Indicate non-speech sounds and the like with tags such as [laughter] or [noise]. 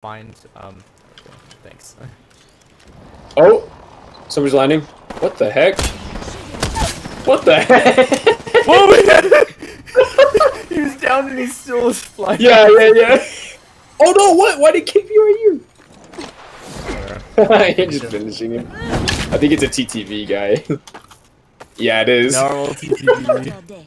find um. Thanks. [laughs] Oh, somebody's landing. What the heck? What the heck? [laughs] oh [laughs] my god! he was down and he still was flying. yeah, yeah, yeah. Oh no! What? Why did he you? me right just finishing him. I think it's a TTV guy. yeah, it is. Normal TTV.